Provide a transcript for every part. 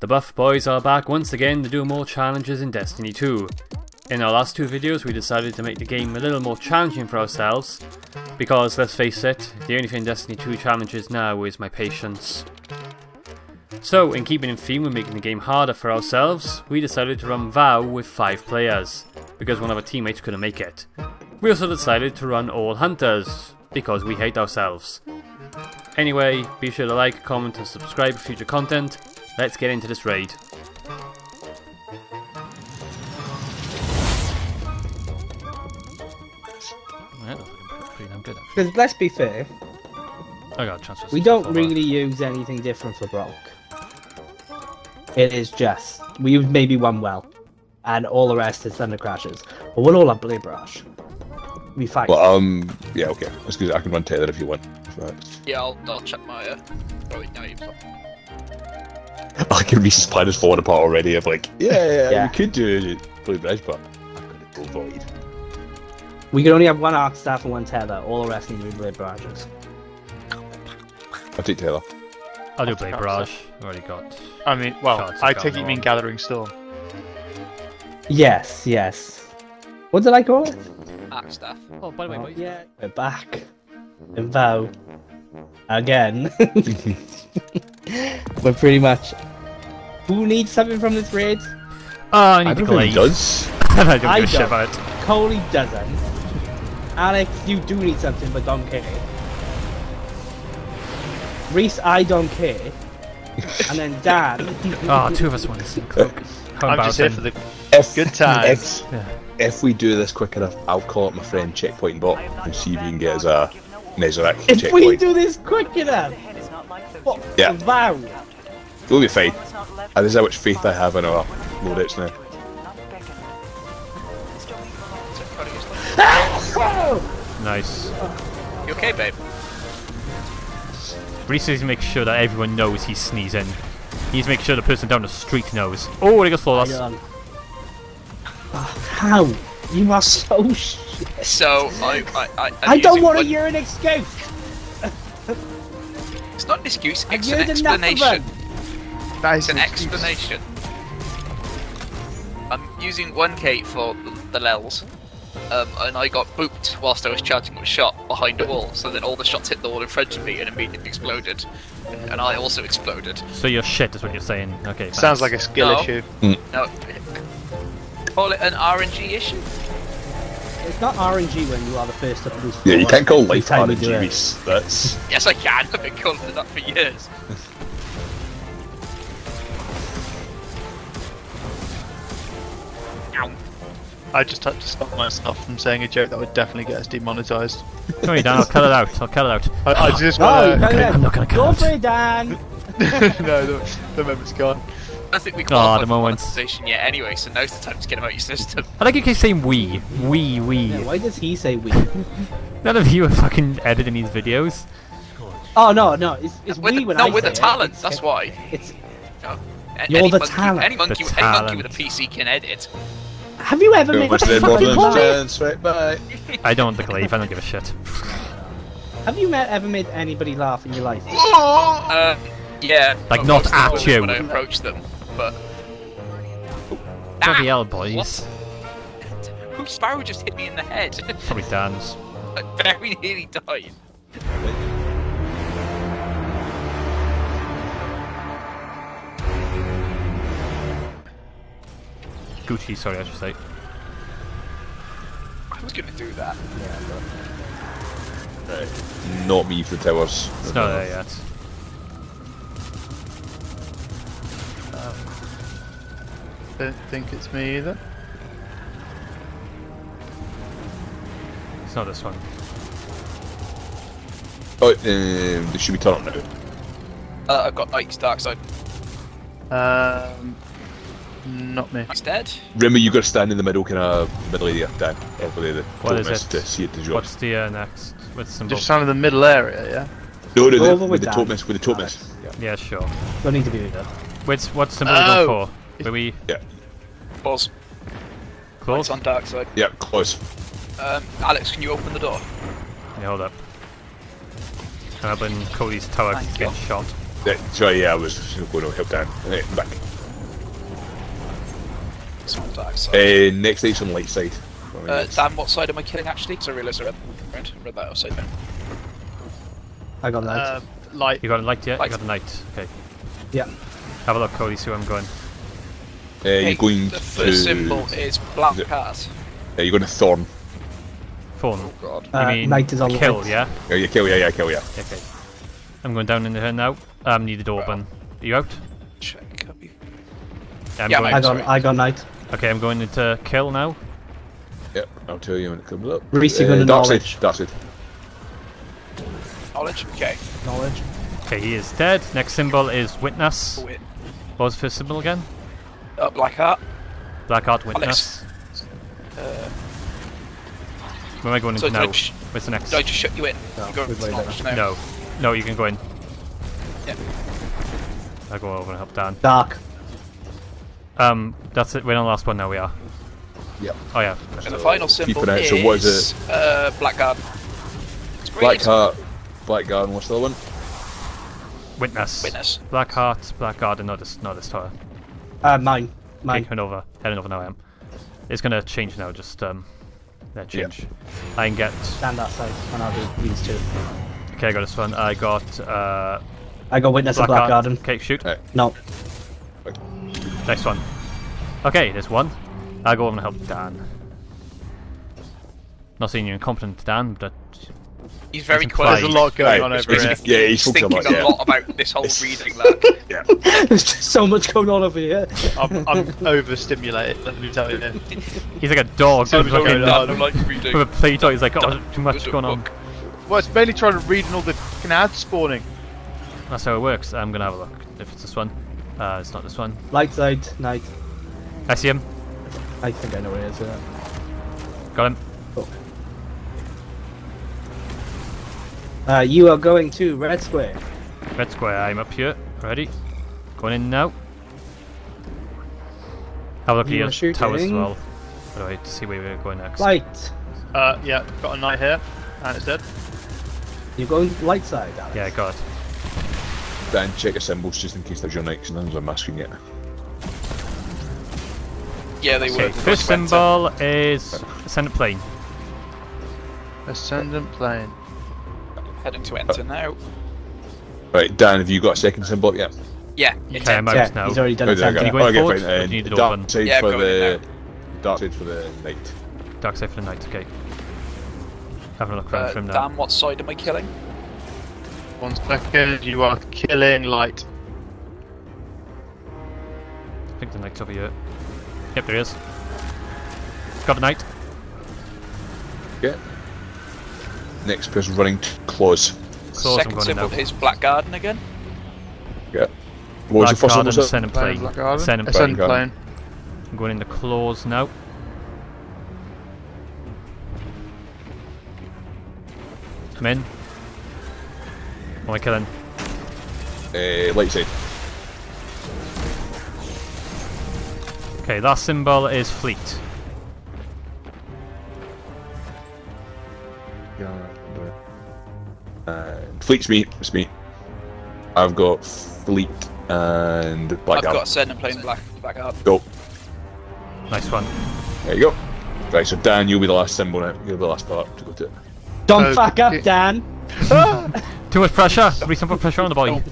The Buff Boys are back once again to do more challenges in Destiny 2. In our last two videos we decided to make the game a little more challenging for ourselves, because let's face it, the only thing Destiny 2 challenges now is my patience. So, in keeping in theme with making the game harder for ourselves, we decided to run VOW with 5 players, because one of our teammates couldn't make it. We also decided to run all hunters, because we hate ourselves. Anyway, be sure to like, comment and subscribe for future content. Let's get into this raid. Yeah, that's looking pretty damn good actually. Because let's be fair, I got a transfer. we don't really use anything different for Brock. It is just we use maybe one well, and all the rest is thunder crashes. But we'll all have blade barrage. We fight. Well, um, yeah, okay. Excuse me, I can run Taylor if you want. Right. Yeah, I'll, I'll check my. Uh... Oh, wait, no, you've. I can Reese's plan is falling apart already. Of like, yeah, yeah, Yeah. we could do it, Blue Bridge, but I'm gonna go void. we can only have one arc staff and one tether. All the rest need to be blade barrages. I'll take Taylor. I'll do Blade Barrage. Already got. I mean, well, Shots I take it gone you mean. Gathering Storm. Yes, yes. What did I call it? Axe staff. Oh, by the way, Oh, boys. yeah, we're back. In vow. Again. we're pretty much. Who needs something from this raid? Oh, I need I the don't know if he does. I don't I give a shit don't. about it. Coley doesn't. Alex, you do need something, but don't care. Reese, I don't care. and then Dan. Oh, two of us want to cloak. I'm just here for the If, good times. If, Yeah. if we do this quick enough, I'll call up my friend Checkpoint Bot and see if he can get us a Nezarec if checkpoint. If we do this quick enough, what? Yeah. Vow. We'll be fine. And this is how much faith I have in our loadouts now. Nice. You okay, babe? Reese needs to make sure that everyone knows he's sneezing. He needs to make sure the person down the street knows. Oh, they got flawless. Hang on. Oh, how? You are so shit. So, I. I, I, I'm don't using want to one- hear an excuse. It's not an excuse, I've it's an heard enough of explanation. It. That It's is an explanation. I'm using 1k for the lels. Um, and I got booped whilst I was charging with a shot behind a wall, so then all the shots hit the wall in front of me and immediately exploded. And I also exploded. So you're shit, is what you're saying. Okay. Sounds like a skill No. issue. No, call it an RNG issue? It's not RNG when you are the first to produce. Yeah, you can't call every life time hard you in do it. Reese. That's. Yes, I can. I've been calling it that for years. I just had to stop myself from saying a joke that would definitely get us demonetized. Come here, Dan. I'll cut it out. I'll cut it out. I, I just No, want you can't okay, I'm not gonna Go cut for it. it, Dan. no, the, the moment's gone. I think we Ah, qualified the moment. monetization yet anyway, so now's the time to get them out your system. I like you keep saying we. We, we. Yeah, why does he say we? None of you are fucking editing these videos. Oh no, no, it's, it's with we the, when no, I with say the it. talent, It's- that's why. It's. No. You're any the monkey, talent. Any monkey, The any monkey with a. PC can edit. Have you ever Too made? much What the then, fuck you Borderlands call it? chance. Bye. I don't want the glaive. I don't give a shit. Have you met, ever made anybody laugh in your life? Uh, yeah. Like, not at you. When I approach them, but. Bloody Ah, hell, boys. Whose sparrow just hit me in the head? Probably Dan's. I very nearly died. Gucci, sorry, I should say. I was gonna do that. Not me for the towers. It's not there yet. Don't think it's me either. It's not this one. Oh, um, this should be turned on now. Uh, I've got Ike's dark side. Um, not me. He's dead. Remember, you got to stand in the middle, kind of middle area, Dan, over there. The What is top mist it? To see it to What's the uh, next? What's the symbol? Just some of the middle area, yeah. No, no, the, over with with the top mist, with the top mist. Yeah. Yeah, sure. Don't need to be there. What's what's symbol we going Oh. for? Were we Yeah, Balls. close? It's on dark side. yeah, close. Um, Alex, can you open the door? Yeah, hold up. And I've been Cody's tower Thank keeps you. getting shot. Uh, sorry, yeah, I was going to help Dan. Right, back. Next, it's on the dark side. Uh, next station, light side. Uh, Dan, what side am I killing actually? Because I realised I read, read, read that upside down. I got that. Uh, light. You got a light yet? Light. You got a night. Okay. yeah. Have a look, Cody, see where I'm going. Uh, you're going the to. first symbol is black is it- cat. Uh, you're going to Thorn. Phone. Oh god. You Uh, mean night is on kill, light. yeah? Yeah, you kill, yeah, yeah, kill, yeah. Okay. I'm going down in here now. Um, need the door open. Are you out? Check. copy. I'm Yeah, going, I got sorry. I got night. Okay, I'm going into kill now. Yep, I'll tell you when it comes up. Reese, you're going to knowledge. side, dark side. Knowledge. Okay. Knowledge. Okay, he is dead. Next symbol is witness. Win. What was the first symbol again? Uh, black heart. Black Heart Witness. Uh, Where am I going so into did now? sh- Where's the next? did I just shut you in? No, you go we've into already knowledge done now. No. No, you can go in. Yeah. I'll go over and help Dan. Dark. Um, that's it. We're on the last one now, we are. Yep. Oh, yeah. And the final symbol an is So what is Uh, black garden. It's Black brilliant. Heart, Black Garden, what's the other one? Witness. Witness. Black Heart, Black Garden, not this, not this tower. Uh, mine. Okay, Mine. heading over. Heading over now, I am. It's gonna change now, just, um, then change. I can get. Stand that side, and I'll do these two. Okay, I got this one. I got, uh, I got witness of Black, Black Garden. Okay, shoot. Right. No. Next one. Okay, there's one. I'll go over and help Dan. Not saying you're incompetent, Dan, but He's very quiet. There's a lot going Right, on it's over here. basically- Yeah, he's He's thinking about, a yeah. lot about this whole reading that. Yeah. There's just so much going on over here. I'm, I'm overstimulated, let me tell you. he's like a dog So with, much fucking, going on. Like reading. with a play toy. He's like, oh, Don't too much read a going on. Well, it's mainly trying to read and all the fucking ads spawning. That's how it works. I'm gonna have a look. If it's this one. Uh, it's not this one. Light side, night. I see him. I think I know where it is. Uh, Got him. uh, you are going to red square. Red square. I'm up here. Ready. Going in now. Have a look at You your are towers as well. By the to see where we're going next. Light. Uh, yeah, got a knight here, and it's dead. You're going light side, Alex. Yeah, got it. Dan, check your symbols just in case there's your knights and none I'm asking yet. Yeah, they Okay, were. first symbol is ascendant plane. Ascendant plane. Heading to enter now. Right, Dan, have you got a second symbol yet? Yeah, it's Okay, I'm out Yeah, now. he's already done Oh, it. there you Can you go. go in Okay, forward, fine. Uh, you need it dark open? side Yeah, for the now. dark side for the night. Dark side for the night. Okay. Having a look around Uh, for him now. Dan, what side am I killing? One second, you are killing light. I think the knight's over here. Yep, there he is. Got the knight. Yeah. Next person running to close. Close, I'm Second going in symbol now. is black garden again. Yeah. What was Black the first one? Garden, Was it? ascendant plane. Black Garden. Ascendant Ascendant plane. Garden. plane. I'm going in the claws now. Come in. What am I killing? Uh, light side. Okay, last symbol is fleet. Uh, fleet's me. It's me. I've got fleet and black I've Garden. got and playing black black garden. Go. Nice one. There you go. Right, so Dan, you'll be the last symbol now. You'll be the last part to go to. it. Don't Oh, fuck up, okay. Dan. Too much pressure. Somebody some put pressure on the boy.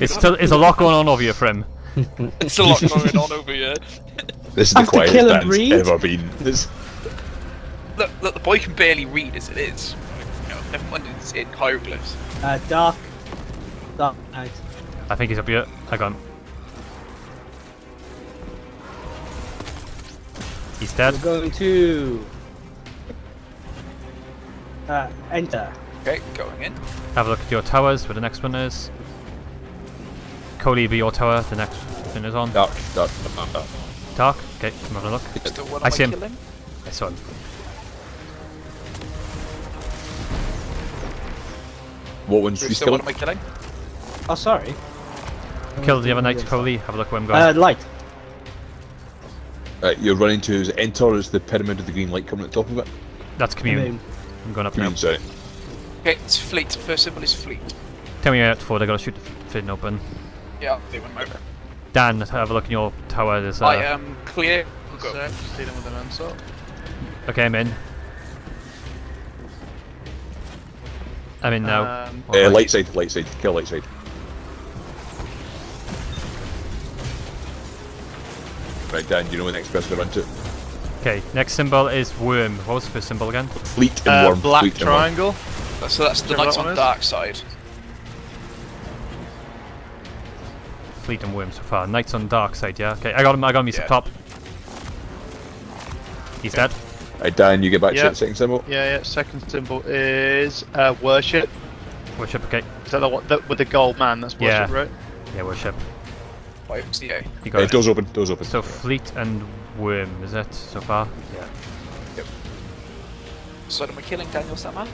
It's still it's a lot going on over here for him. It's a lot going on over here. This is the After quietest kill and Dan's read? ever been. This, Look, look, the boy can barely read as it is. You know, never mind it's in hieroglyphs. Uh, dark. Dark night. I think he's up here. I got him. He's dead. We're going to. Uh, enter. Okay, going in. Have a look at your towers, where the next one is. Cody, be your tower. The next one is on. dark, dark, dark, dark. Dark. Okay, come have a look. Still one I am see him. killing? I saw him. What one's Bruce, these still one killing? am I killing? Oh, sorry. Kill the other knight, Cody. Have a look where I'm going. Uh, light. Right, you're running to is enter is the pyramid of the green light coming at the top of it. That's commune. Moon. I'm going up Come now. sorry. Okay, it's fleet. First symbol is fleet. Tell me you're out forward. I gotta shoot the f- fitting open. Yeah, they went over. Dan, have a look in your tower. There's, uh, I am clear. Go. So, just dealing with an unsort. Okay, I'm in. I'm in now. Um, Uh, light side, light side, kill light side. Right, Dan, do you know the next person to run to? Okay, next symbol is worm. What was the first symbol again? Fleet and uh, worm. black fleet and worm. Triangle. So that's the Knights that on is. Dark Side. Fleet and worm so far. Knights on dark side, yeah. Okay, I got him. I got him. He's Yeah. up top. He's dead. Hey Dan, you get back Yeah. to the second symbol. Yeah, yeah. Second symbol is uh, worship. Worship. Okay. Is that the one that, with the gold man? That's worship, Yeah. right? Yeah, worship. YMCA. You got it. doors open, doors open. So fleet and worm is it so far? Yeah. Yep. So am I killing Daniel Sandman?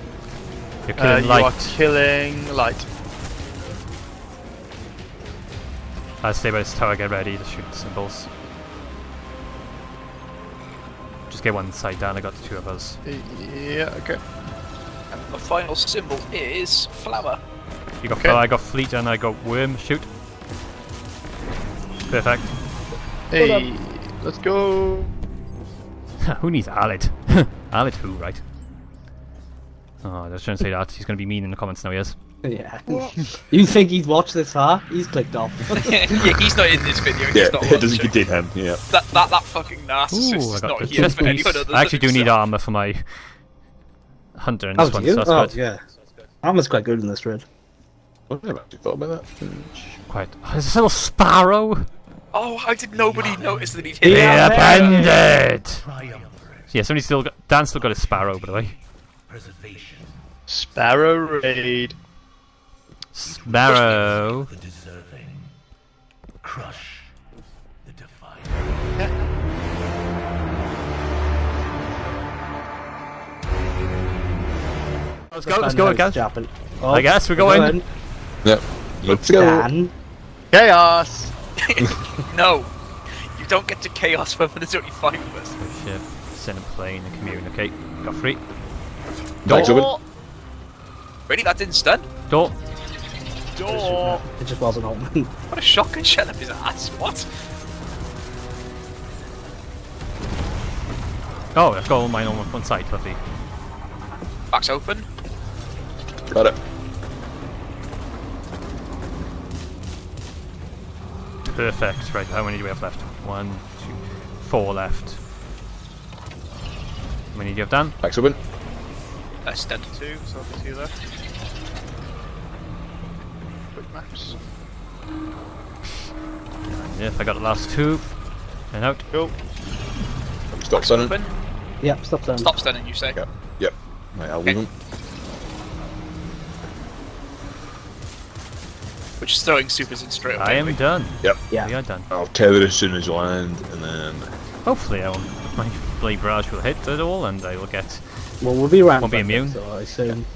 You're Uh, killing you light. are killing light. I'll stay by this tower. Get ready to shoot symbols. Just get one side down. I got the two of us. Yeah. Okay. And the final symbol is flower. You got Okay. I got fleet and I got worm. Shoot. Perfect. Hey, let's go. who needs Alid? Alid who, right? Oh, I was trying to say that. He's going to be mean in the comments now, he is. Yeah. you think he's watched this far? He's clicked off. yeah, he's not in this video. He's Yeah, not it doesn't watching. contain him. Yeah. That, that, that fucking narcissist Ooh, I is got not here for anyone other I actually do than need armor for my hunter in Oh, this one, do you? so that's Oh, good. yeah. Armor's quite good in this raid. I never actually thought about that. Quite. Oh, there's a little sparrow! Oh, how did nobody notice that he'd The hit Yeah, it? bandit! Yeah, somebody still got. Dan still got a sparrow, by the way. Sparrow raid. Sparrow. the deserving. Crush the defiant. Let's go, let's go, guys. Japan. Oh, I guess we're we're going. Yep. Let's go. Dan. Chaos. No, you don't get to chaos when there's only five of us. Oh, Ship, send a plane, and commune. Okay, got three. Back Door. open. Ready? That didn't stun. Door. Door. It just wasn't open. What a shotgun shell up his ass. What? Oh, I've got all mine on one side, lovely. Back's open. Got it. Perfect. Right, how many do we have left? One, two, four left. How many do you have, done? Back's open. Uh, stun. Two, so I'll be two left. Quick maps. Yes, I got the last two. And out. Go. Stop stunning. Open. Yep, stop then. Stop stunning, you say. Yep. Yep. Right, I'll leave him. Which is throwing supers in straight away. I am done. Yep. Yeah. We are done. I'll tether as soon as you land, and then Hopefully, I will, my blade barrage will hit it all, and I will get. Well, we'll be around. Won't be for a bit, immune. So I assume.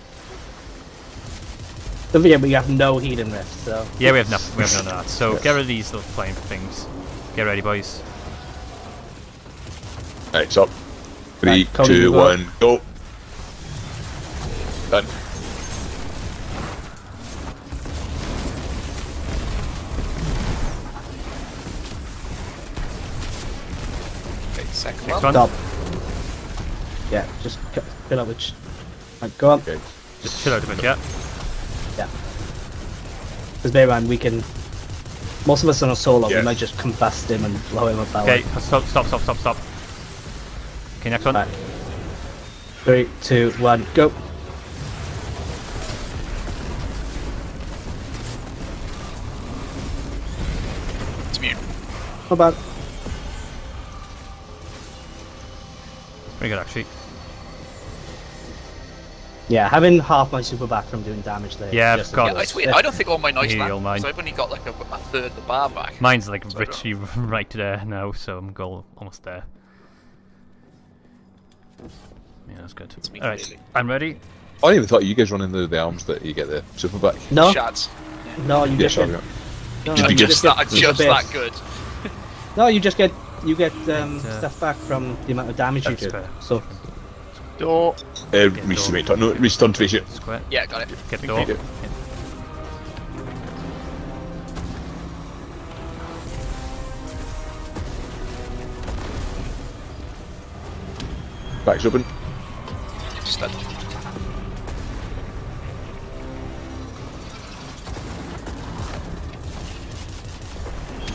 Don't forget, we have no healing risk, so. Yeah, we have nothing. We have none of that. So get rid of these little flying things. Get ready, boys. right, stop. Three, Right, two, go. one, go. Done. Okay, second Next one. one. Stop. Yeah, just c- fill out which. Right, go on. Okay. Just chill out a bit, yeah. Yeah. Because bear in mind, we can. Most of us on a solo, Yeah. we might just combust him and blow him up. our Okay, way. stop, stop, stop, stop, stop. Okay, next one. Right. Three, two, one, go. It's mute. Not bad. Pretty good, actually. Yeah, having half my super back from doing damage there. Yeah, I've just got- as Yeah, it's weird. I don't think all my knights Heal land. mine. So I've only got like a, a third of the bar back. Mine's like So I literally right there now, so I'm go almost there. Yeah, that's good. It's me, Alright, clearly. I'm ready. I even thought you guys running the, the arms that you get the super back. No, Shads. no, you Yeah, just get. yeah. No, Just you be just just get That, just that good. No, you just get you get um, uh, stuff back from the amount of damage you That's do. So Door. Uh, restart. No, restart to vision. Square. Yeah, got it. Get door. Get Back's open. Just dead.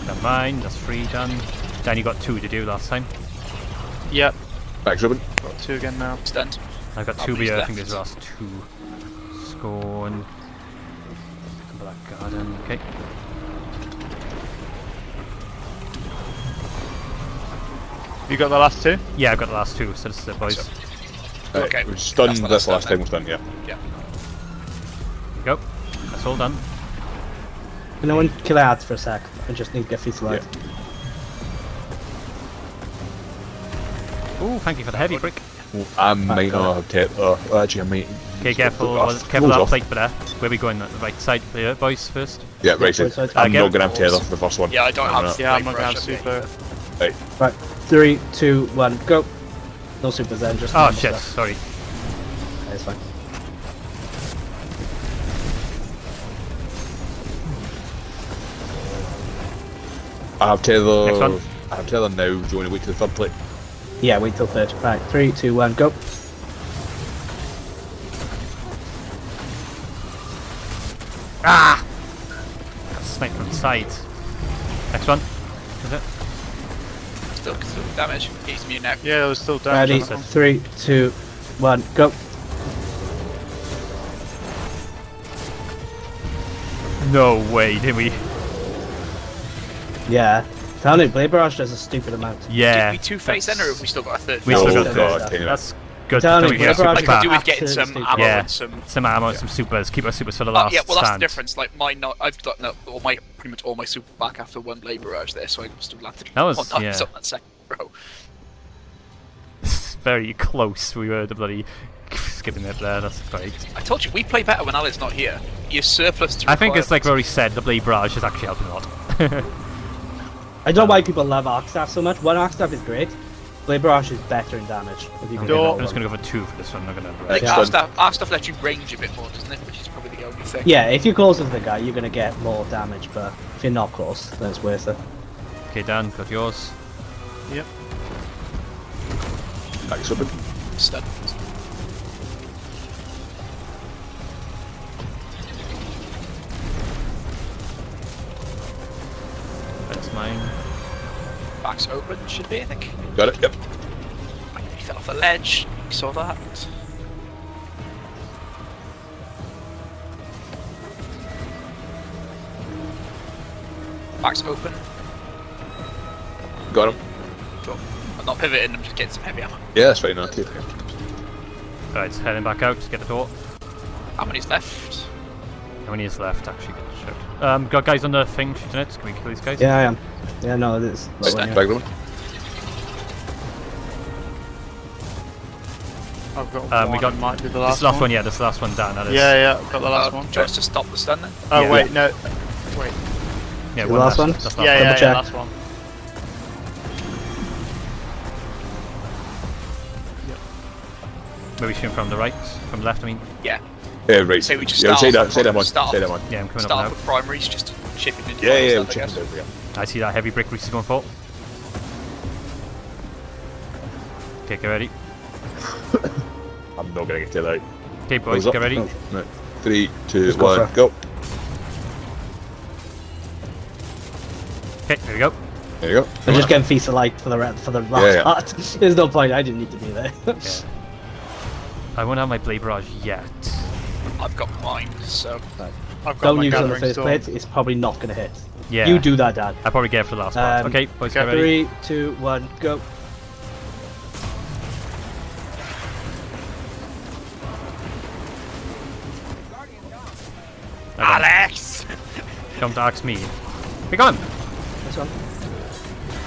Never mind, that's three done. Dan, you got two to do last time. Yep. Back's open. got two again now. Stunned. I've got two he's here, I left. think there's the last two. Scorn. Black Garden, okay. You got the last two? Yeah, I've got the last two, so this is it, boys. Right, Okay, We've stunned that's the this last last time time we've done, yeah. Yeah. Go. That's all done. Can no one kill ads for a sec? I just need to get feet alive. Ooh, thank you for the heavy brick. I might got not have taken. Oh, actually, I might. Okay, careful, Oh, well, careful that off. plate there. Where are we going? The right side here, boys, first? Yeah, right. Yeah, So so- I'm Uh, not gonna have tether for the first one. Yeah, I don't I'm have. Yeah, I'm not gonna have Brush, okay. super. Right. Right, three, two, one, go. No supers then, just Oh shit, stuff. sorry. Okay, It's fine. I have tether. Next one. I have tether now. Do you want to wait to the third plate? Yeah, wait till third. Right, three, two, one, go. Ah! Got sniped from the side. Next one. Is it? Still, still damage. He's immune now. Yeah, there was still damage. Ready, three, two, one, go. No way, did we? Yeah. Tell me, Blade Barrage does a stupid amount. Yeah. Did we two face then, or have we still got a third? We face? still got God, third. damn it. That's good. Tell me, Blade Barrage I could do with getting some ammo Yeah. and some. Some ammo, and some supers. Keep our supers for the Oh, last yeah, well that's stand. the difference. Like my not, I've got no, all my pretty much all my super back after one blade barrage there, so I must have landed That was- on time yeah. on that second row. Very close. We were the bloody skipping it there. That's great. I told you we play better when Ali's not here. You're surplus to. I think it's like requirements. where he said the blade barrage is actually helping a lot. I don't know why um, people love Arc Staff so much. One Arc Staff is great. Blade Barrage is better in damage. If you can Door. get I'm just gonna go for two for this one. I'm not gonna. Like Yeah. our stuff, lets you range a bit more, doesn't it? Which is probably the only thing. Yeah, if you're close to the guy, you're gonna get more damage, but if you're not close, then it's worth it. Okay, Dan, got yours. Yep. Back's open. Stun. That's mine. Back's open, should be, I think. Got it. Yep. He fell off the ledge. You saw that. Back's open. Got him. Cool. I'm not pivoting, I'm just getting some heavy ammo. Yeah, that's fine. Okay. Right, heading back out. To get the door. How many's left? How many is left? Actually, good shout. Um, got guys on the thing shooting it. Can we kill these guys? Yeah, I am. Yeah, no, it is. Right, Well, back one. I've got Um, one. we got might be the last, is the last one. Yeah, this last one. Dan, that is. Yeah, yeah, I've got the last Uh, one. Do you want us to stop the stun then? Oh Yeah. wait, no. Wait. Yeah, The last left. one? Last Yeah, one. yeah, yeah, last one. Maybe shooting from the right, from the left. I mean, Yeah. Yeah, right. Say we just yeah, start say off that. Say that one. start Say off- that one. yeah, I'm coming Start up with primaries, just chipping into Yeah, final yeah, we'll stuff, I check guess. it out. Yeah. I see that heavy brick Reese is going for. Okay, get ready. I'm not gonna get to that. Okay, boys, get ready. Oh. Right. Three, two, Let's go one, for go. Okay, there we go. There you go. I'm just getting Feast of Light for the re- for the last yeah. part. There's no point. I didn't need to be there. I won't have my blade barrage yet. I've got mine, so I've got Don't my use it on the gathering first storm. plate. It's probably not gonna hit. Yeah. You do that, Dad. I probably get it for the last part. Um, Okay, boys, get ready. Three, two, one, go. Okay. Alex. Don't ask me. Be gone. This one.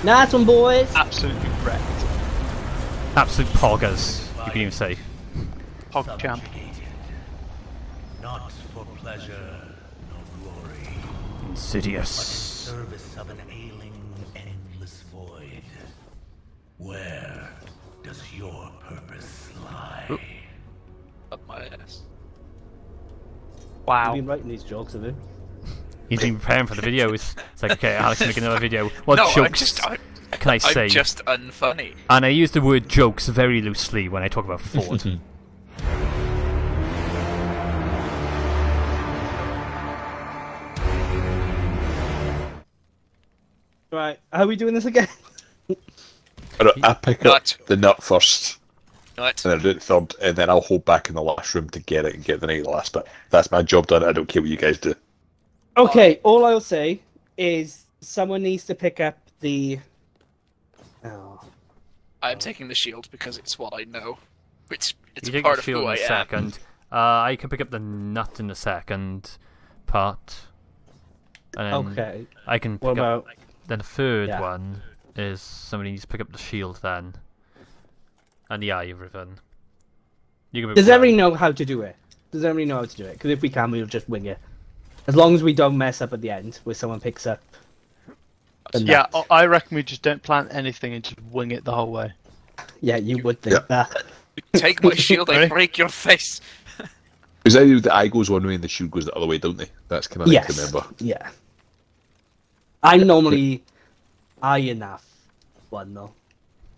Nice one, boys. Absolutely wrecked. Absolute poggers. You can even say. Pog champ. Subjugated. Not for pleasure nor glory, but in Insidious. service of an ailing, endless void. Where does your purpose lie? Up my ass. You've Wow. been writing these jokes, have you? He's been preparing for the video. It's, it's like, okay, Alex is making another video. What no, I jokes? just I, can I say? I'm just unfunny. And I use the word jokes very loosely when I talk about Ford. Right, how are we doing this again? I pick Right. up the nut first, Right. and then I do the third, and then I'll hold back in the last room to get it and get the night last But That's my job done. I don't care what you guys do. Okay, all I'll say is someone needs to pick up the. Oh. I'm taking the shield because it's what I know. It's it's you a take part the of shield who in I a am. second. Uh, I can pick up the nut in the second part. And then Okay. I can What pick up. about? Then the third Yeah. one is somebody needs to pick up the shield then. And the eye of Riven. You can pick Does up everybody know how to do it? Does everybody know how to do it? Because if we can, we'll just wing it. As long as we don't mess up at the end, where someone picks up. Yeah, nut. I I reckon we just don't plant anything and just wing it the whole way. Yeah, you would think Yeah. that. Take my shield, I Ready? break your face. Is that the eye goes one way and the shield goes the other way, don't they? That's kind of Yes. thing to remember. Yeah. I'm normally I in that one though.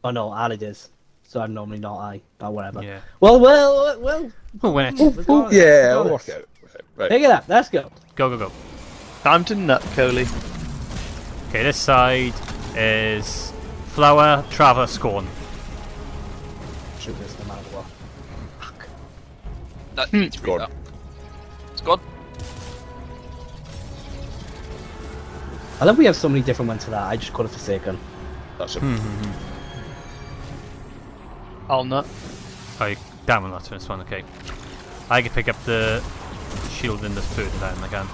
Oh no, Alid is. So I'm normally not I, but whatever. Yeah. Well, well, well. Oh, win it. Let's go yeah, Let's I'll go work out. Right. Pick it up. Let's go. Go, go, go. Time to nut, Coley. Okay, this side is Flower, Traver, Scorn. Shoot this no matter what. That needs to Go I love we have so many different ones for that. I just call it Forsaken. That's it. Hmm, hmm, hmm. I'll nut. Oh, you- damn, I'm not doing this one, okay. I can pick up the shield in this third then again.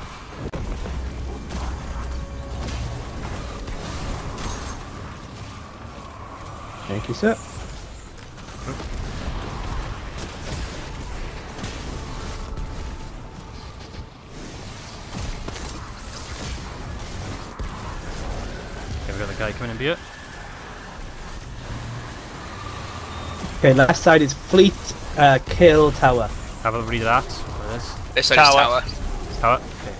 Thank you, sir. Guy coming in here. Okay, left side is Fleet uh, Kill Tower. Have a read of that. What it is. This side is Tower. tower. Tower. Okay.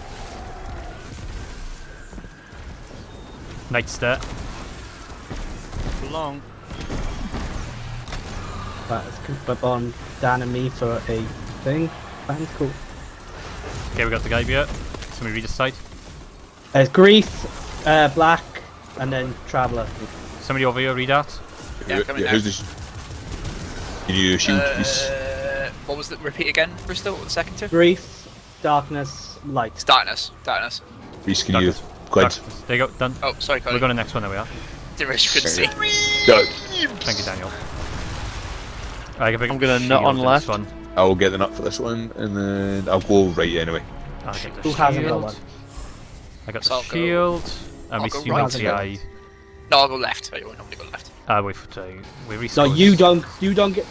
Night stare. Long. Right, let's keep up on Dan and me for a thing. That's cool. Okay, we got the guy here. Somebody read this side. There's Grief, uh, Black, and then Traveller. Somebody over here read that. Yeah, Who- coming yeah, who's this? Can you shield, please? Uh, what was the repeat again, Bristol? The second two? Grief, Darkness, Light. It's darkness. Darkness. Please, can you? Darkness. Quid. Darkness. There you go, done. Oh, sorry, Cody. We're going to the next one, there we are. Didn't realize you couldn't see. No, Thank you, Daniel. I can pick I'm gonna nut on shield in left. One. I'll get the nut for this one, and then I'll go right anyway. I'll get the Who hasn't got shield. one? I got the I'll go- shield. And I'll we go see right right the No, I'll go left. I normally go left. Ah, wait for two. We No, restore. you don't. You don't get.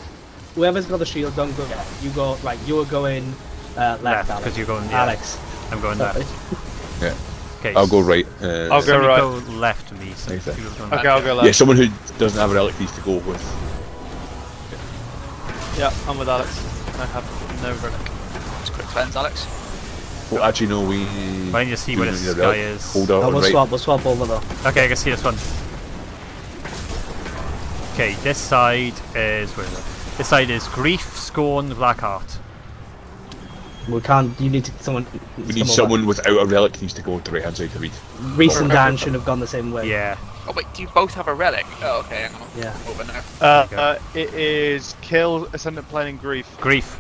Whoever's got the shield, don't go. Yeah, you go right. You're going uh, left, Left, Alex. 'cause you're going- yeah. Alex. I'm going Sorry. left. Okay. I'll go right. Uh, I'll go right. go left with me. So Okay. Okay, left. I'll go Yeah, someone who doesn't have a relic needs to go with. Yeah, I'm with Alex. I have no relic. It's quick cleanse, Alex. Well, actually, no, we. But I need to see we where don't this guy relic. is. Hold Oh, on, we'll right. swap. We'll swap over though. Okay, I can see this one. Okay, this side is where is it? This side is grief, scorn, black heart. We can't. You need to. Someone. We need someone without a relic needs to go to the right hand side to read. Reese and Dan should have gone the same way. Yeah. Oh wait, do you both have a relic? Oh, okay, hang on. Yeah. Over now. Uh, Okay. uh, it is kill, ascendant plane, and grief. Grief.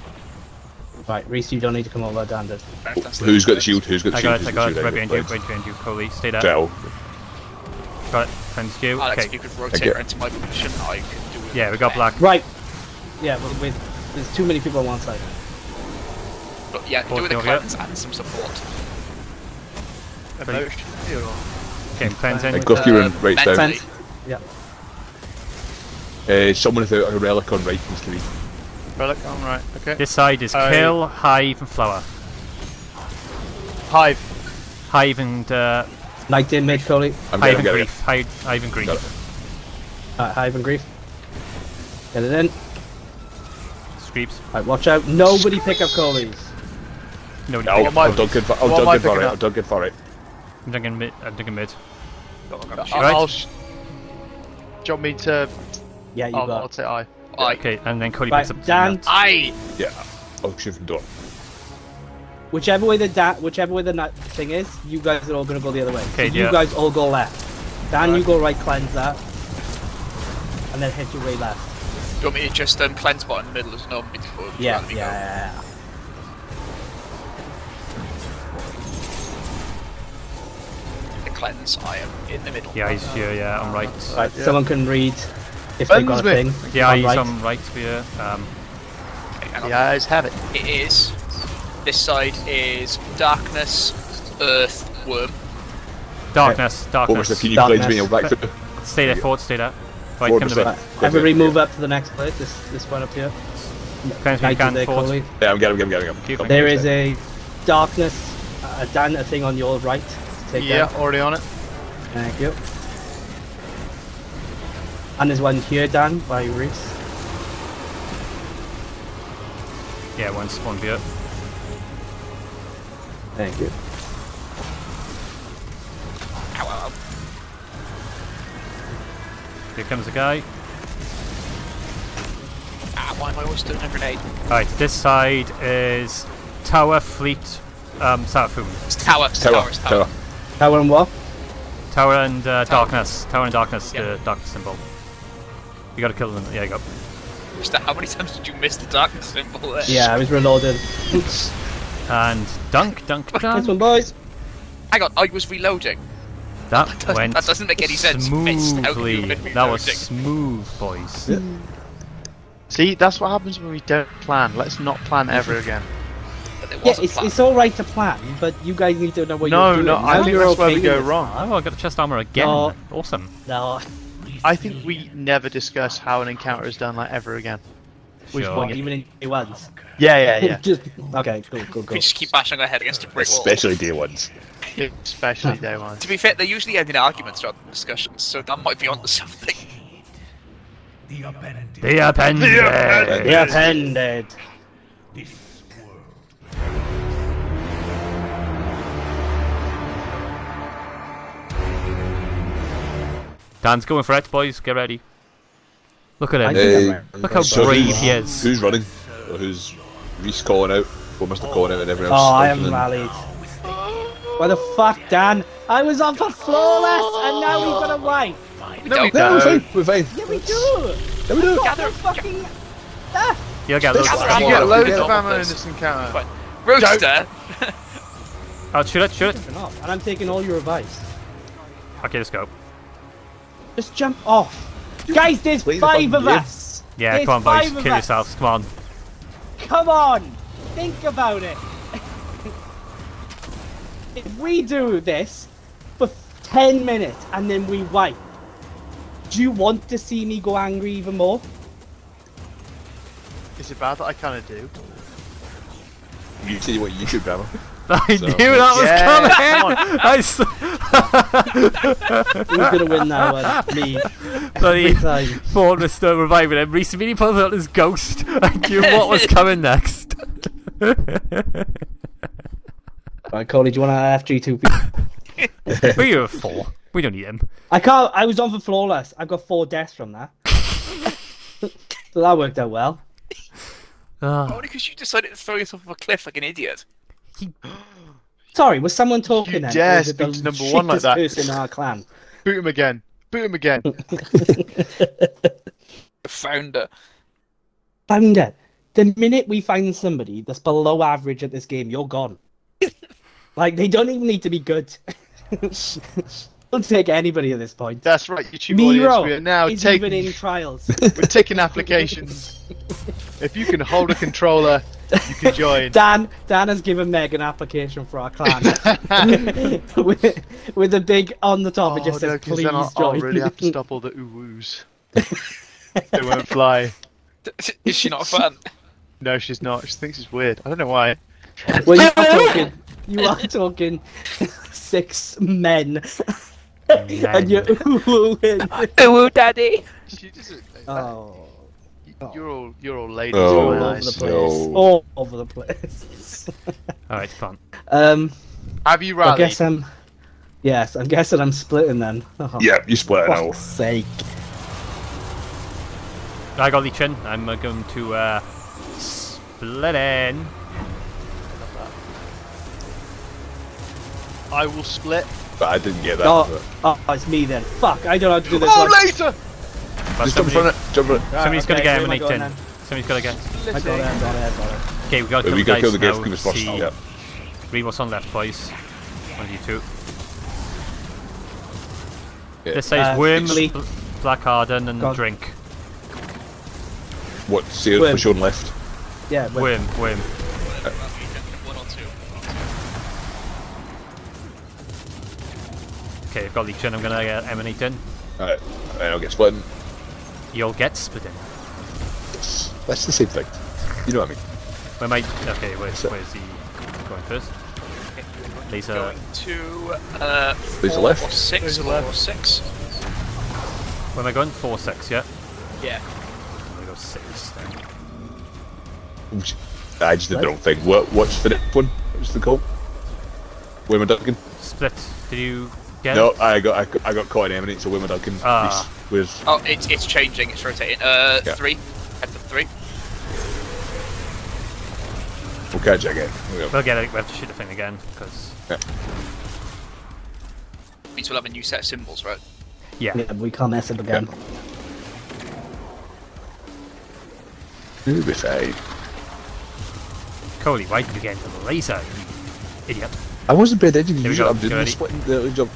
Right, Reese, you don't need to come over. Dan did. Right, that's the- Who's got the shield? Who's got the I shield? got it, I got got it. shield? Right behind you, Right. right behind you, Coley. Stay there. Dell. Got it. Thanks you. Alex, Okay. if you could rotate Okay. into my position, I could do it. Yeah, we got black. Right. Yeah, but with there's too many people on one side. But yeah, I could do with a Both cleanse and some support. Emotion. Okay, cleansing. Guff, you're in Uh, right down. Yeah. Uh, someone without a relic on right needs to read. Relic, I'm right. Okay. This side is I- kill, hive, and flower. Hive. Hive and uh, Night in mid, Coley. I'm hive and grief. Hive, hive and grief. Uh, Hive and Grief. Get it in. Screeps. Right, watch out. Nobody pick up Coley's. No, No, What am I- I'll good for, I'll what am dug good for it. up? I'll dug good for it. I'm thinking mid. I'm thinking mid. Got one, got I'll, a. Right. I'll sh- Do you want me to? Yeah, you I'll, got. I'll say I. I, Okay, and then Cody Right, picks up Dan. I, Yeah. I'll shoot from the door. Whichever way the da- whichever way the nut thing is, you guys are all gonna go the other way. Okay, so you guys all go left. Dan, you go right, cleanse that, and then hit your way left. do you want me to just um, cleanse bot in the middle as no before Yeah, yeah, me go? yeah, yeah. Cleanse, I am in the middle. Yeah, he's here. Yeah, I'm right. Right, Yeah. someone can read if they got a Cleanse me. thing. Yeah, On he's right. on right here. Um, Okay. The eyes have it. It is. This side is darkness, earth, worm. darkness, What was the darkness. can you cleanse me? Darkness. I'll back to Stay there, forward, stay there. Right, Forward come to me. Right, everybody move up to the next place. This this one up here. Cleanse me, Knight can, there, forward. Coley. Yeah, I'm getting, I'm getting, I'm getting. it. There is a darkness, uh, Dan, a thing on your right. to Take Yeah, that. already on it. Thank you. And there's one here, Dan, by Reese. Yeah, one spawn beer. Thank you. Ow, ow, ow. Here comes a guy. Ah, why am I always doing a grenade? Alright, this side is Tower, Fleet, um, Savathûn. It's tower, it's Tower, tower, it's tower. tower. That one what? Tower and uh, Darkness. Tower and Darkness, Yeah. the darkness symbol. You gotta kill them. Yeah, you go. Mister, How many times did you miss the darkness symbol there? Yeah, I was reloaded. And dunk, dunk, This one, dunk. boys. Hang on, I was reloading. That doesn't- went that doesn't make any sense. Missed. How can you smoothly. That was reloading? smooth, boys. See, that's what happens when we don't plan. Let's not plan ever again. Yeah, it's, it's all right to plan, but you guys need to know what No, you're doing. no, no, I Now think you're that's where okay we go with it. wrong. Oh, I got a chest armor again. No. Awesome. No, I think we never discuss how an encounter is done like ever again. We Sure. wing it. even in day ones. Yeah, yeah, yeah. Just okay, cool, cool, cool. We just keep bashing our head against a brick wall. Especially day ones. Especially day ones. To be fair, they usually end in arguments rather than discussions, so that might be onto something. The appendage. The appendage. The appended. This world. Dan's going for it, boys. Get ready. Look at him. I think I'm Hey. Look how so brave he is. Who's running? Or who's Reese calling out? Or Mr. calling out and everyone Oh, else? I am listening? rallied. What the fuck, Dan? I was on for flawless, and now we've got a wipe. No, we Yeah, we're don't. fine. We're fine. Yeah, we do. Yeah, we do. Gather, Fucking. Uh, You'll get loads. Gather You Come get on, loads of ammo in this. this encounter. Fine. Roadster! Oh, shoot it, shoot it. And I'm taking all your advice. Okay, let's go. Just jump off. Guys, there's Please, five of can us. Yeah, There's come on, boys. Kill us. yourselves. Come on. Come on. Think about it. if we do this for 10 minutes and then we wipe, do you want to see me go angry even more? Is it bad that I kind of do? You see what YouTube drama? I So- knew that was Yeah, coming. I s- Who's gonna win that one? Me. Bloody Every time. thought was still reviving him. Reese immediately pulls out his ghost. I knew what was coming next. Right, Coley, do you want to have FG2? we are four. We don't need him. I can't. I was on for flawless. I've got four deaths from that. so that worked out well. Ah, Only because you decided to throw yourself off a cliff like an idiot. Sorry, was someone talking You then? dare Or the speak to number one like shittest that. person in our clan. Boot him again. Boot him again. The founder. Found. The minute we find somebody that's below average at this game, you're gone. like they don't even need to be good. don't take anybody at this point. That's right, YouTube audience. Miro We are now is taking, even in trials. we're taking applications. if you can hold a controller, you can join. Dan Dan has given Meg an application for our clan with, with a big on the top. it Oh, just no, says 'cause please then I'll, join. I'll really have to stop all the ooh woos. they won't fly. Is she not a fan? No, she's not. She thinks it's weird. I don't know why. well, you are talking. You are talking six men, and you're oohing. Ooh, daddy! She doesn't. Oh, You're all you're all ladies Oh, in my all over the place. no. All over the place. Alright, come on. um, Have you run? I guess I'm. Yes, I'm guessing I'm splitting then. Oh, Yeah, you split it for now. sake. I got Leechin. I'm uh, going to uh, split in. I will split. But I didn't get that. Oh, oh, it's me then. Fuck, I don't know how to do this Oh, one. laser! But Just jump somebody, on it. Jump on it. somebody's okay, gonna get where am I going emanating. then? Somebody's gotta get. I got it, I got it, I got it. Okay, we gotta Wait, kill we the gotta kill the guys now. previous first. See, Yeah. read what's on left, boys. One of you two. Yeah. This says Uh, worm, bl- black harden, and Go drink. What? See Worm. push on left. Yeah, wait. Worm, worm. One. Okay, I've got Leechin. I'm gonna get emanating. Alright. I'll get split. You'll get splitting. That's the same thing. You know what I mean? Where am I? Okay, where's, So- where's he going first? Laser. Going to uh, Laser four left. or six Laser or left. six. Where am I going? Four six. Yeah. Yeah. I'm gonna go six. Then. I just did What? the wrong thing. What? What's the next one? What's the call? Wilma Duncan? Split. Did you get? No, it? I got I, got- I got caught in Eminence, so Wilma Duncan. Ah. please. Where's Oh, it's it's changing. It's rotating. Uh, Yeah. three. Head for three. we'll catch it again. We go. We'll get it. We have to shoot the thing again because. Means we'll have a new set of symbols, right? Yeah. Yeah, we can't mess it again. It'll be fine. Coley, why did you get into the laser? Idiot. I wasn't paying attention. Here we Usually go. I'm doing the ready. splitting the jump.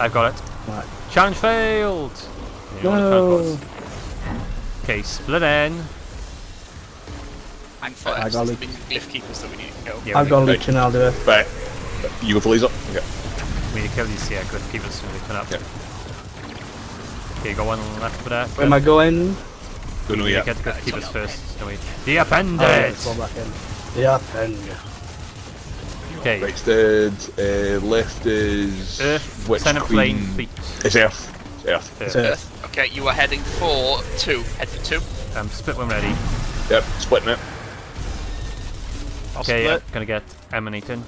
I've got it. Right. Challenge failed. You know what the No. Okay, split in. And for I got the it. glyph keepers that we need to go. Yeah, I've got Right. Leech and I'll do it. Right. You go for laser. Okay. we need to kill these yeah, good keepers when they turn up. Yeah. Okay, got one left for that. Where am I going? Don't know We yet. get the good Uh, keepers on first. No, wait. The Oh, appendage! fall back in. Yeah, and Okay. Right's dead. Uh, left is Earth, Witch center Queen. plane, fleet. It's Earth. It's Earth. Earth. so Earth. Okay, you are heading for two. Head for two. Um, split when ready. Yep. Splitting it. I'll Okay, split. yeah, gonna get emanating.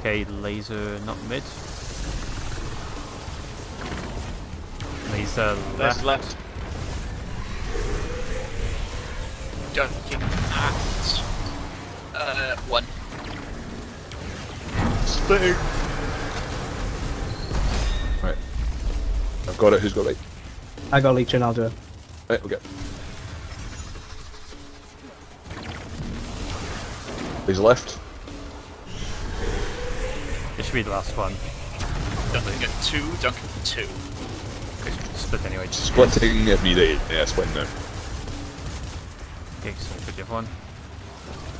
Okay, laser not mid. Laser There's left. left. Dunking at uh one. Splitting. Right. I've got it. Who's got right? I got Leech and I'll do it. Right. Okay. He's left. It should be the last one. Dunking at two. Dunking for two. Okay, split anyway. Just Splitting if needed. Yeah, splitting now. Okay, so put the other one.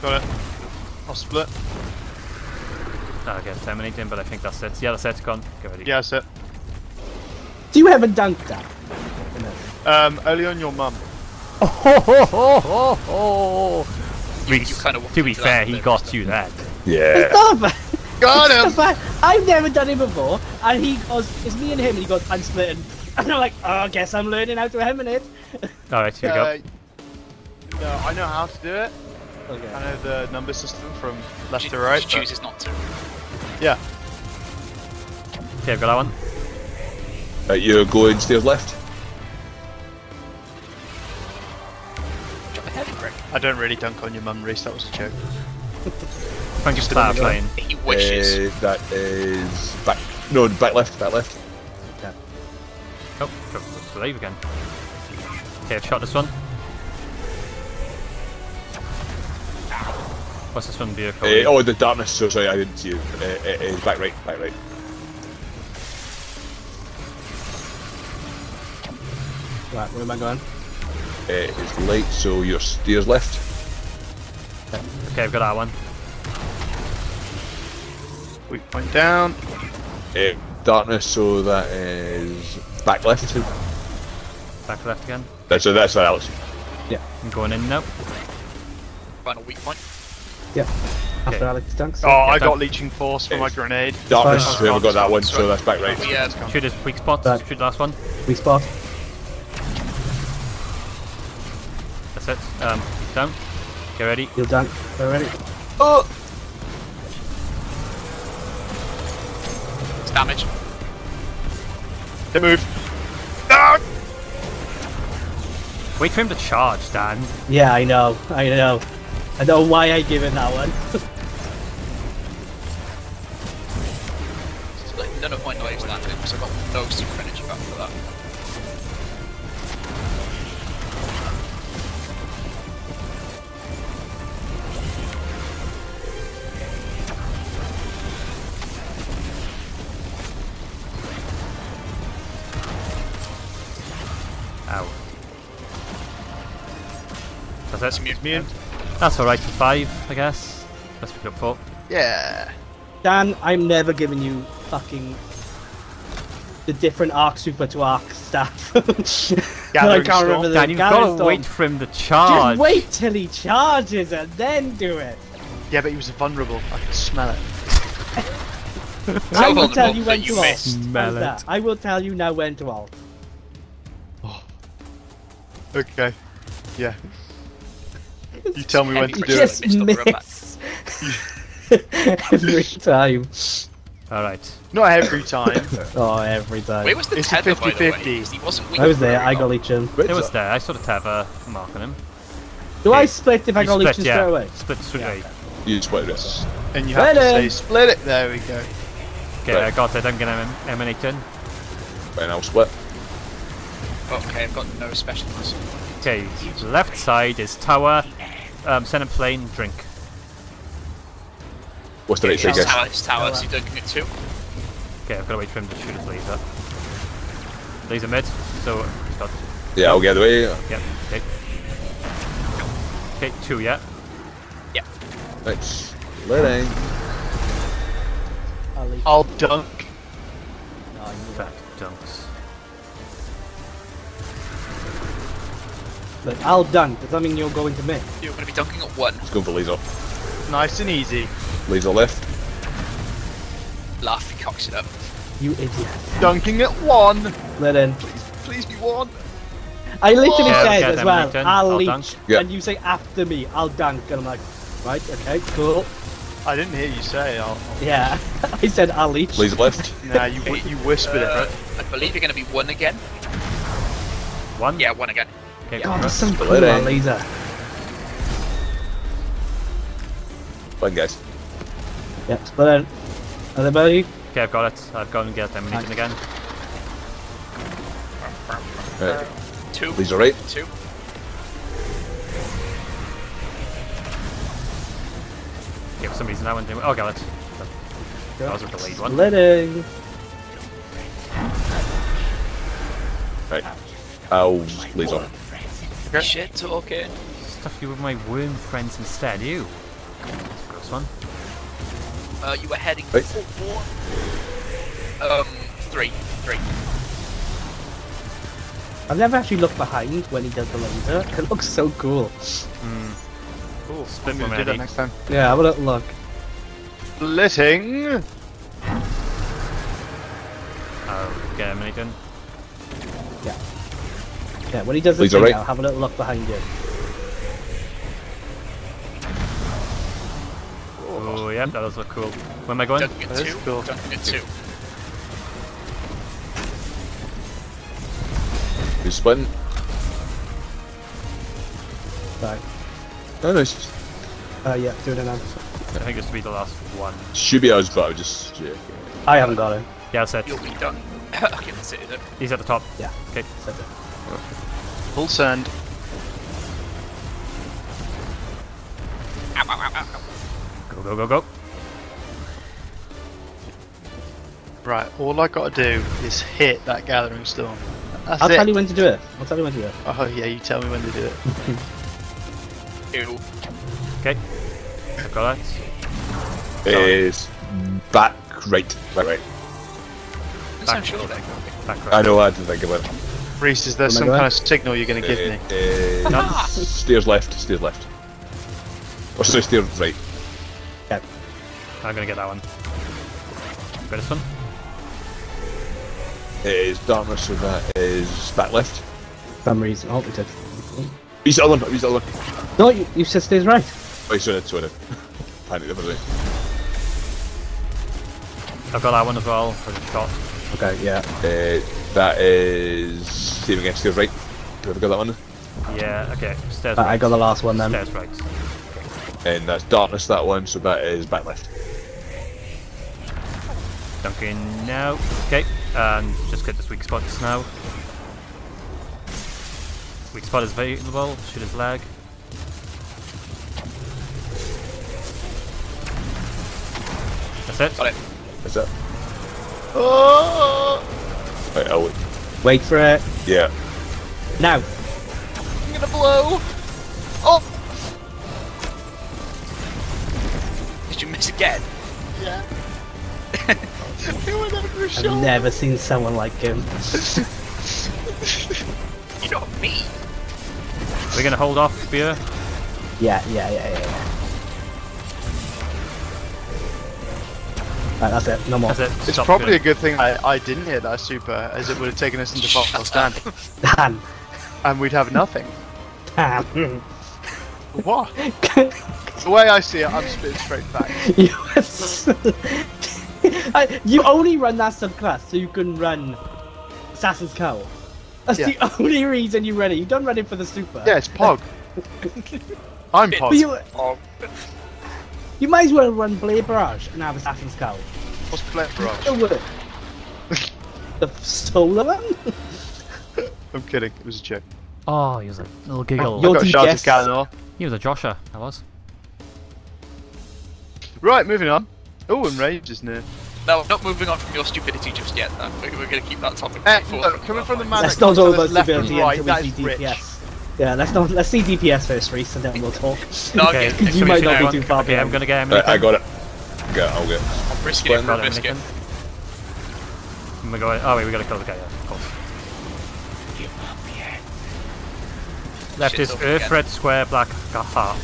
Got it. I'll split. I'll get emanating, but I think that's it. Yeah, that's it. Gone. Get ready. Yeah, that's it. Do you have a dunk that? Um, only on your mum. Oh, ho, ho, ho, ho, ho. You, you kind of to be fair, he got you that. Yeah. Stop! Got The him! fact- I've never done it before, and he goes, it's me and him, and he goes, I'm splitting. And I'm like, oh, I guess I'm learning how to emanate. Alright, here we Uh, go. No, I know how to do it. I know the number system from left She, to right. she but- chooses not to. Yeah. Okay, I've got that one. Right, you're going stairs left. Drop a heavy brick. I don't really dunk on your mum, Reese. That was a joke. Thank you for that plane. He wishes. Uh, that is back. No, back left. Back left. Oh, drop the leave again. Okay, I've shot this one. What's this one vehicle? Uh, oh, the darkness. So sorry, I didn't see you. Uh, it is back right. Back right. Right, where am I going? Uh, it's light, so your stairs left. Okay, okay, I've got that one. Weak point down. Uh, darkness, so that is back left. Back left again. That's so that's that Alex. Yeah. I'm going in now. Final weak point. Yeah. After Okay. Alex dunks. Oh, I got leeching force for my grenade. Darkness, fine. whoever got that one, so that's back right. We, um, Shoot his weak spots. Back. Shoot the last one. Weak spot. That's it. Um, down. Get ready. You'll dunk. We're ready. Oh, it's damage. Don't move. No! Wait for him to charge, Dan. Yeah, I know. I know. I don't know why I gave him that one. So, like, none of my knives landed because I got no super energy back for that. Ow. That's It's it. mute. Immune. That's alright for five, I guess. Let's pick up four. Yeah. Dan, I'm never giving you fucking the different arc super to arc stuff. yeah, I can't Storm. remember the Dan, you've got to Storm. wait for him to charge. Just wait till he charges and then do it. Yeah, but he was vulnerable. I could smell it. I will tell you when you to ult. missed. Smell it. I will tell you now when to ult. Oh. Okay. Yeah. You tell me when to do just- it. Just Missed on the miss. every time. Alright. Not every time. Oh, every time. Where was the It's a tether, by the 50-50. 'Cause He wasn't I was there. I got long. Legion. It was there. I sort of have a mark on him. Do I split if I You got split, Legion yeah. straight away? Split straight away. You split it. And you have to Split say it. split it. There we go. Okay, Right. I got it. I'm gonna emanate in. When I'll split. Okay, I've got no specials. Okay, left side is tower, um, center plane, drink. What's the right side, It's guys? tower, it's tower, so you're dunking it too. Okay, I've got to wait for him to shoot his laser. Laser mid, so he's got. Yeah, I'll get out of the way. Yeah, okay. Okay, two, yeah. Right. Splitting. I'll leave. I'll dunk. Back dunks. Look, I'll dunk. Does that mean you're going to miss? You're going to be dunking at one. Let's go for laser. Nice and easy. Laser left. Laugh, he cocks it up. You idiot. Dunking at one. Let in. Please please be one. I literally Yeah, said get as well, Nathan. I'll, I'll leech, dunk. Yeah. and you say after me, I'll dunk, and I'm like, right, okay, cool. I didn't hear you say. I'll, Yeah, I said I'll leech. Laser left. I'll... Nah, you you whispered Uh, it. I believe you're going to be one again. One? Yeah, one again. Okay, God, go that's for so it. cool, Split eh? that it. laser. Fine, guys. Yep, split out. Anybody? Okay, I've got it. I've got to get emanating again. Right. Uh, two. Laser right. Two. Okay, for some reason I went didn't. Oh, got it. That was a delayed one. Splitting. Right. I'll laser. Shit talking. Stuff you with my worm friends instead. You. That's gross one. Uh, you were heading Right. for four. Um, three. Three. I've never actually looked behind when he does the laser. It looks so cool. Cool. Split I'm do that next time. Yeah, have a little look. Splitting. Oh, get emanating. Yeah. Yeah, when he does the Laser thing right. now, have a little look behind you. Oh, yeah, that does look cool. Where am I going? Dunking at That is two. cool. Dunking at two. Who's splitting? Right. No, no, it's Uh, yeah, do it now. I think this will be the last one. should be us, but I was just. Yeah. I haven't got it. Yeah, that's it. You'll be done. okay, that's it, is it? He's at the top. Yeah. Okay. That's it. Full send. Ow, ow, ow, ow, ow. Go, go, go, go. Right. All I got to do is hit that gathering storm. That's I'll it. tell you when to do it. I'll tell you when to do it. Oh yeah, you tell me when to do it. Ew. Okay. I've got that. Is back right. Right, right. That sounds sure then. Back right. I know, I had to think about it. Reese, is there Am some kind of signal you're going to give me? Uh, uh, stairs left, stairs left. Or sorry, stairs right. I'm gonna get that one. Got this one? It is darkness, so that is back left. For some reason. Oh, we did. He's the other one, he's the other one. No, you, you said stays right. Oh, he's sorry, sorry. Panic the other way. I've got that one as well for the shot. Okay, yeah. Uh, that is same against stairs right. Do you ever got that one? Yeah, okay. Stairs I right. I got the last one then. Stairs right. And that's darkness that one, so that is back left. Dunking now. Okay, and just get this weak spot now. Weak spot is available. Shoot his leg. That's it. Got it. Is that? Oh, Right, I'll wait. Wait for it. Yeah. Now. I'm gonna blow. Oh. Did you miss again? yeah. Who went over the I've never seen someone like him. You're not me. We're gonna hold off spear. Yeah, yeah, yeah, yeah. yeah. Right, that's it. No more. That's it. It's Stop probably a good thing I, I didn't hit that super, as it would have taken us into final stand, Dan. and we'd have nothing. Dan. What? The way I see it, I'm spitting straight back. you, I- you only run that subclass so you can run Assassin's Cowl. That's Yeah. the only reason you run it. You don't run it for the super. Yeah, it's Pog. I'm But Pog. You, might as well run Blade Barrage and have Assassin's Cowl. What's Flip Rush? It'll work. the stolen one? I'm kidding. It was a joke. Oh, he was a little giggle. You're- got DPS. Shards of Galanor. He was a Josher. I was. Right, moving on. Oh, and Rage is near. no, not moving on from your stupidity just yet. Though. We're, we're gonna keep that topic. Eh, before- look, coming from the man Let's that not goes talk to the about left and stability right, until that we is rich. DPS. Yeah, let's not let's see DPS first, Reese, and then we'll talk. No, Okay, okay. you might not be too far Okay, I'm gonna get him. Right, I got it. Go, I'll get. I'm risking it for Got a him. biscuit. We're going. Oh wait, we gotta kill the guy. Yeah, of course. Left Shit's is Earth, again. red, square, black, heart.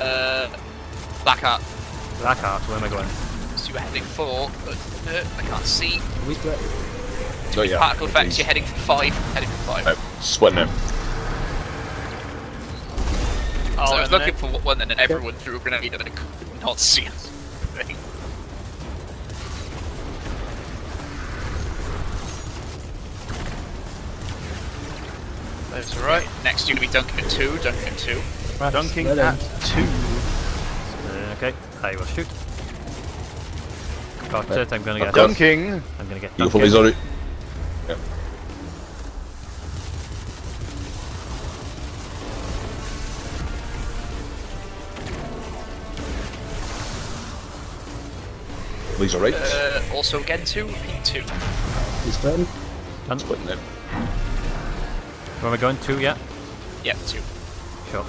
Uh, black hat. Black heart. Where am I going? So you're heading for. Uh, uh, I can't see. No, yeah. Particle effects. You're heading for five. Heading for five. Right, splitting it. so I was looking for one, and then everyone threw a grenade, and I could not see us. That's right. Next, you're gonna be dunking at two. Dunking at two. Dunking Well then. at two. Uh, okay, I will shoot. Got it. I'm gonna get. Dunking. I'm gonna get. You Laser right. Uh, also again two. Repeat two. He's splitting. Splitting it. Where am I going to? Yeah. Yeah, two. Sure.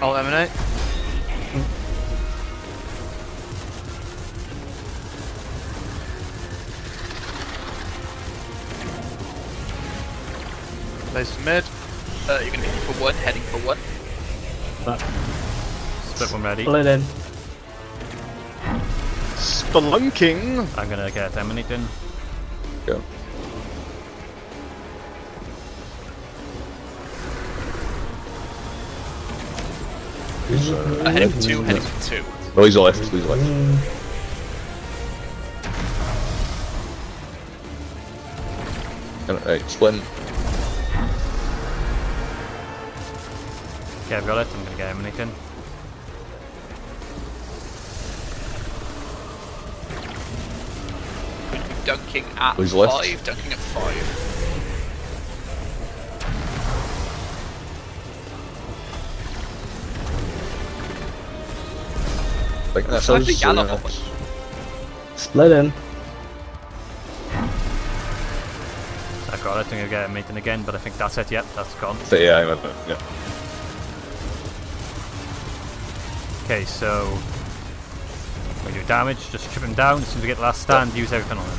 I'll emanate. Laser mid. Uh, you're gonna be for one. Heading for one. Split one ready. Split in. Spelunking. I'm gonna get emanating. Go. Uh, heading for two. Heading for two. No, laser left. Laser left. Right, splitting. Okay, I've got it. I'm gonna get emanating. Dunking at Who's left? five. Dunking at five. I think that's I us. so Alan yeah. will- Split in. I've got it. I'm gonna get emanating again, but I think that's it. Yep, that's gone. So, yeah, I went, yeah. Okay, so we do damage. Just chip him down. As soon as we get the last stand, use everything on him.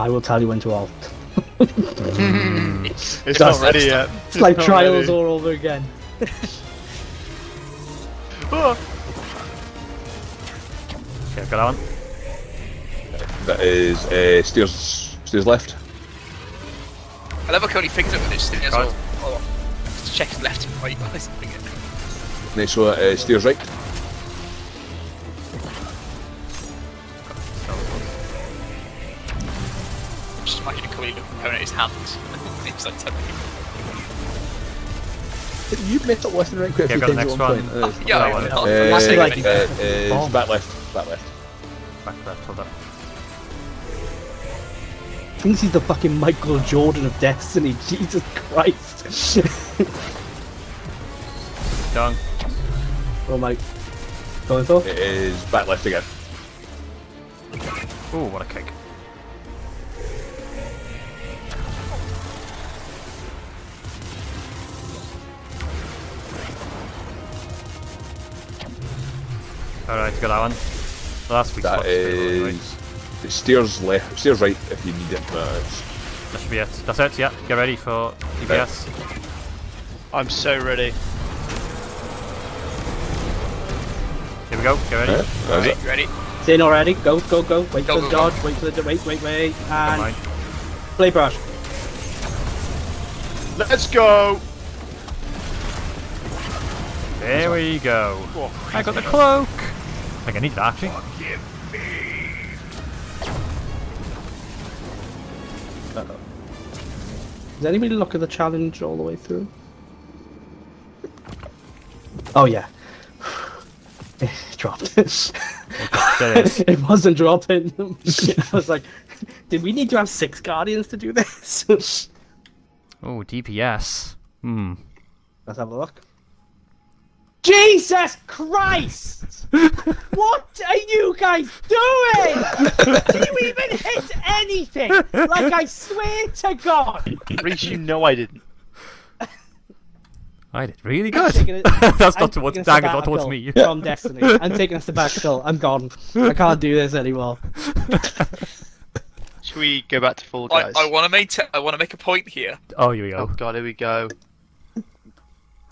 I will tell you when to alt. It's It's not not ready set. yet. It's like trials ready. all over again. Oh, Okay, I've got that one. That is uh, stairs, stairs left. I love how Cody thinks it with his thing as Right. well. Oh, just check left and right. while he's doing it. Next one, uh, stairs right. A coin component his hand. It's like something. You've met up with him right quite a few I've got the times next at one one. point. Uh, Yeah, that I one. know. Uh, I'm like- uh, uh, back left, back left. Back left, hold up. Thinks he's the fucking Michael Jordan of Destiny. Jesus Christ. Done. oh my. Going for? It is back left again. Ooh, what a kick. Alright, got that one. The last week's That spot's pretty low anyway. is. It steers left, steers right if you need it, but it's That should be it. That's it, yeah. Get ready for DPS. I'm so ready. Here we go, get ready. Yeah, that's it. Right, ready? It's in already. Go, go, go. Wait Go, for the go, go. dodge. Wait for the. Wait, wait, wait. Don't And. mind. Play brush. Let's go! There we go. I got the cloak! I think I need that actually. Does anybody look at the challenge all the way through? Oh yeah. it dropped. There it is. it wasn't dropping. I was like, did we need to have six guardians to do this? Oh, DPS. Hmm. Let's have a look. Jesus Christ! what are you guys doing? Do you even hit anything? Like I swear to God. Reese, you know I didn't. I did really good. taking it- That's I'm not towards taking a dagger, not towards sabbatical me. From Destiny. I'm taking a sabbatical. I'm gone. I can't do this anymore. Should we go back to Fall I, Guys? I want to make I want to make a point here. Oh, here we go. Oh go. god, here we go.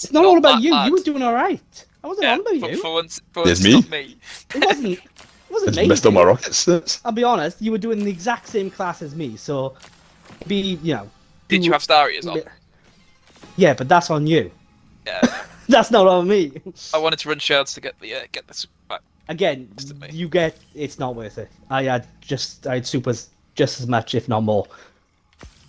It's not Not all about you. bad. You were doing all right. I wasn't Yeah, on about for, you. for once, for There's once, me. not me. It wasn't. It wasn't it's me. missed all my rockets. I'll be honest. You were doing the exact same class as me. So, be you know. Did you have star Star-Eaters on? Yeah, but that's on you. Yeah. That's not on me. I wanted to run shards to get the uh, get this back. Again, you get. It's not worth it. I had just. I had supers just as much, if not more.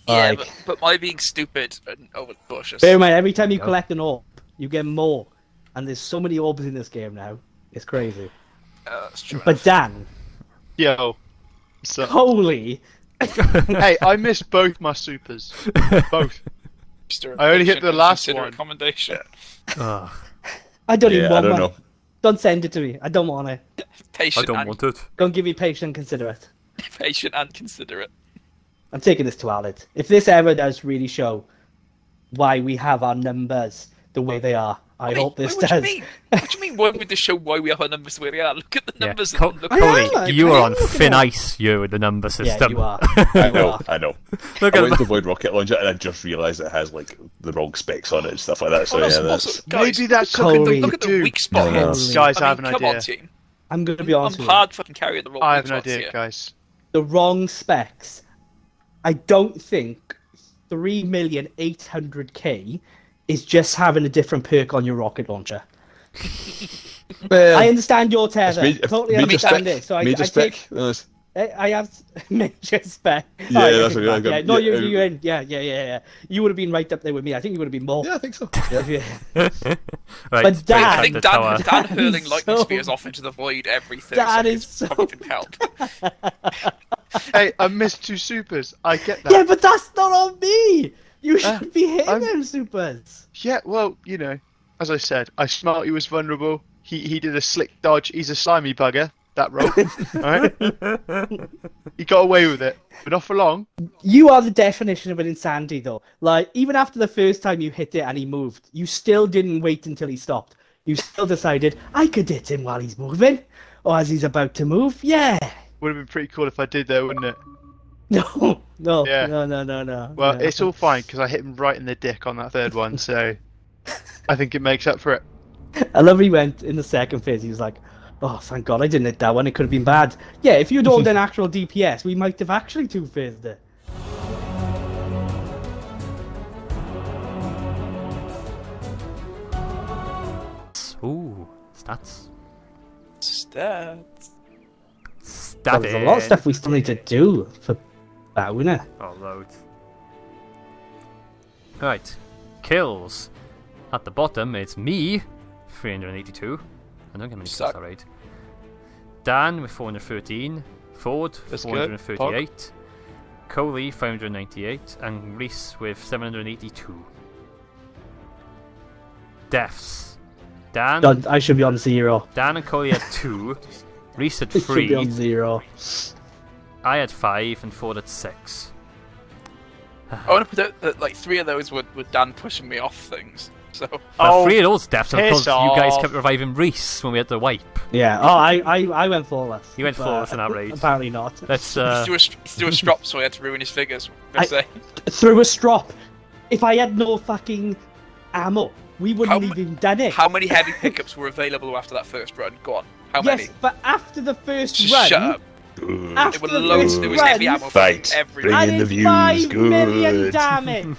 Yeah, Like- but, but my being stupid and over the bushes. Bear in mind, every time you Go. collect an orb, you get more. And there's so many orbs in this game now. It's crazy. Uh, that's true. But Dan, Yo. So, holy, hey, I missed both my supers. Both. I only hit the last one. a Commendation. I don't even Yeah, I want don't one. know. Don't send it to me. I don't want it. Patient. I don't and, want it. Don't give me patient and considerate. patient and considerate. I'm taking this to Alid. If this ever does really show why we have our numbers the way they are, I Wait, hope this wait, what does. Do you mean? What do you mean? Why would this show why we have our numbers the way they are? Look at the Yeah. numbers. Co- and look I Cody, you are on looking thin at- ice, you, with the number system. Yeah, system. you are. I know, are. I know. Look I at went to the... avoid rocket launcher and I just realised it has like the wrong specs on it and stuff like that. So Oh, yeah, that's also, guys, Maybe that's Cody. something look we at the do. weak spot. No, no. Guys, I I have an come idea. on, team. I'm going to be honest I'm with you. hard fucking carrying the wrong I have an idea, here. guys. The wrong specs. I don't think 3,800k is just having a different perk on your rocket launcher. I understand your tether. made- totally understand spec. it. So I, I take spec. No, it's- I I have major spec. Yeah, Alright, I that's take what- it back. yeah, yeah, no, yeah, you, uh, you're in. Yeah, yeah, yeah, yeah. You would have been right up there with me. I think you would have been more. Yeah, I think so. Yeah. right, But Dan- I think the Dan. Dan hurling lightning so- spears off into the void every 30 Dan seconds is so- fucking help. hey, I missed two supers. I get that. yeah, but that's not on me. You should Uh, be hitting I'm- them supers. Yeah, well, you know, as I said, I smelt he was vulnerable. He he did a slick dodge. He's a slimy bugger. That rope, alright? He got away with it, but not for long. You are the definition of an insanity, though. Like, even after the first time you hit it and he moved, you still didn't wait until he stopped. You still decided, I could hit him while he's moving, or as he's about to move. Yeah. Would have been pretty cool if I did though, wouldn't it? No, no, Yeah. no, no, no, no. Well, no. it's all fine because I hit him right in the dick on that third one, so I think it makes up for it. I love he went in the second phase. He was like, "Oh, thank God I didn't hit that one. It could have been bad." Yeah, if you'd all done actual DPS, we might have actually two phased it. Ooh, stats. Stats. Stats. There's a lot of stuff we still need to do for That winner. Oh, loads. Right, kills. At the bottom, it's me, 382. I don't get many kills, Suck. alright. Dan with 413. Ford, That's good. 438. Coley, 598. And Reese with 782. Deaths. Dan, Done. I should be on zero. Dan and Coley had 2. Reese had I should be on zero. I had 5. And Ford had 6. I want to put out that like three of those were, were Dan pushing me off things. So But Oh, three of those deaths are piss because you guys kept reviving Reese when we had the wipe. Yeah. Oh, I, I, I went flawless. You went flawless in that raid. Apparently not. Let's he uh, threw a, he threw a strop, so I had to ruin his figures. I'm say. Through a strop. If I had no fucking ammo, we wouldn't How have mu- even done it. How many heavy pickups were available after that first run? Go on. How yes, many? but after the first Just run, shut up. Good. after There were the loads. first There was heavy ammo Fight. everywhere. Bring in the did views. five Good. million damage.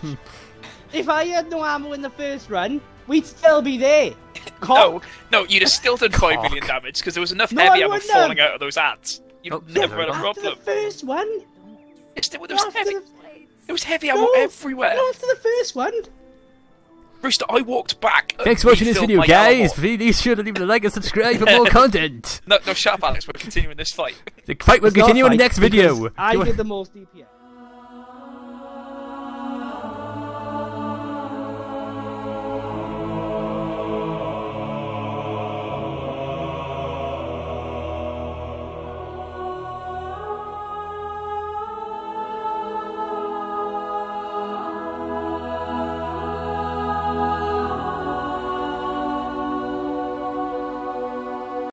If I had no ammo in the first run, we'd still be there. No, no, you'd have still done five Cock. million damage because there was enough No, heavy I ammo wouldn't falling out of those ads. You'd Oh, never had a yeah. After problem. the first one, Yes, there, there was after heavy. the, There was heavy ammo no, everywhere. no, after the first one. Rooster, I walked back. and thanks for watching this refilled video, my guys. ammo. Please sure to leave a like and subscribe for more content. No, no, shut up, Alex. We're continuing this fight. The fight will It's not continue in the fight, next video. because I Do you- did the most DPS.